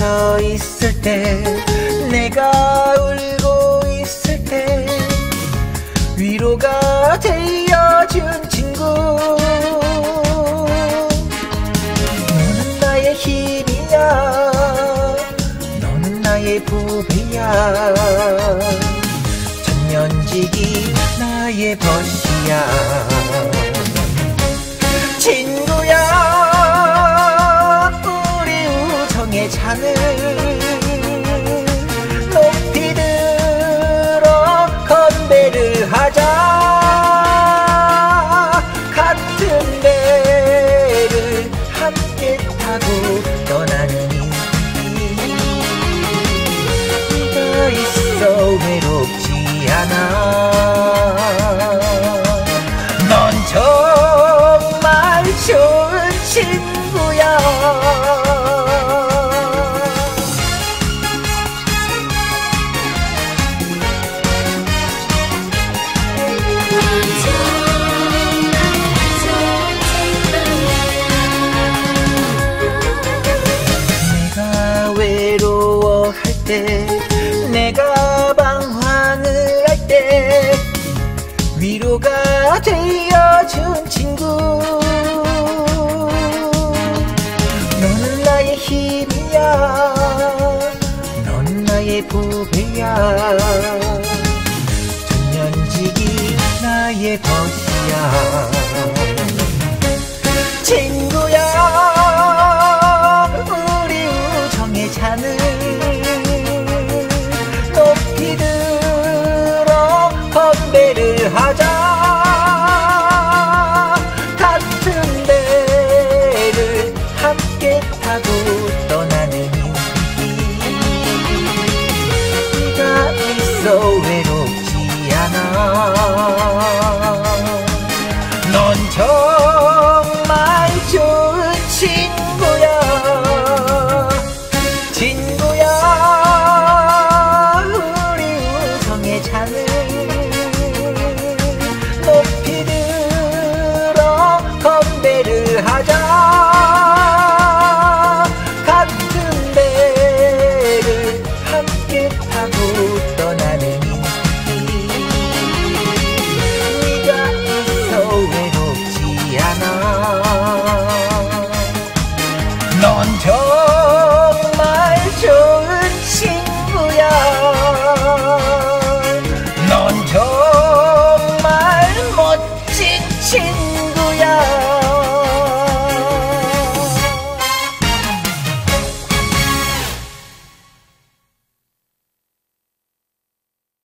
멈춰 있을 때 내가 울고 있을 때 위로가 되어준 친구. 너는 나의 힘이야. 너는 나의 부배야. 천년지기 나의 친구야 잔을 높이 들어 건배를 하자. 같은 배를 함께 타고 떠나는 이 네가 있어 외롭 때 내가 방황을 할 때 위로가 되어준 친구. 너는 나의 힘이야. 넌 나의 부배야. 천년지기 나의 벗이야 있어 외롭지 않아. 넌 정말 좋은 친구야. 친구야 우리 우정의 잔을 높이 들어 건배를 하자. 같은 배를 함께 타고